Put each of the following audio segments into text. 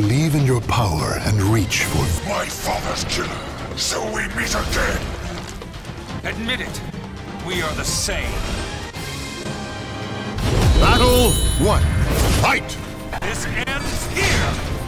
Believe in your power and reach for My father's killer, so we meet again. Admit it. We are the same. Battle 1. Fight! This ends here.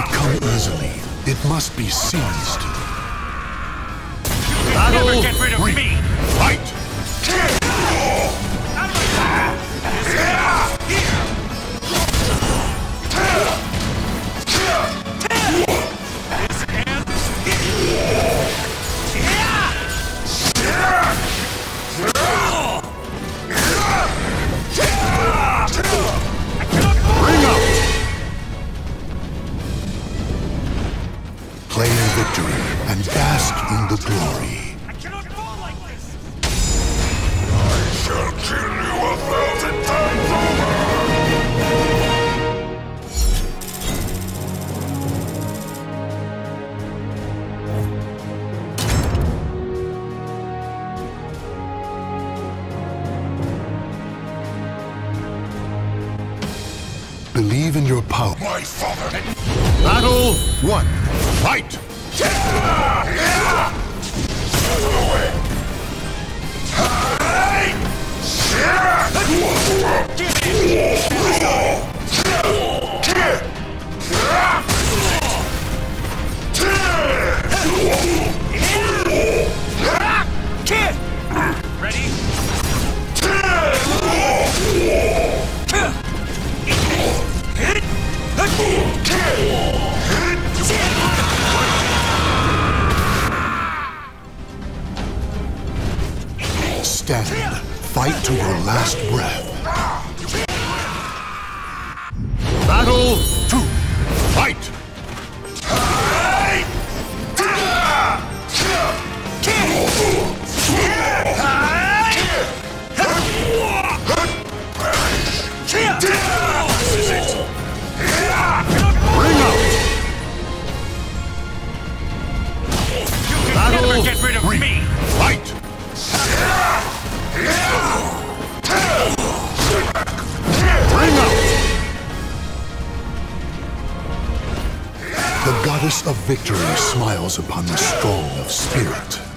Not come easily. It must be seized. In the glory. I cannot fall like this. Shall kill you a thousand times over. Believe in your power. My father. Battle one. Fight! やった! Stand. Fight to your last breath. Battle goddess of victory smiles upon the strong of spirit.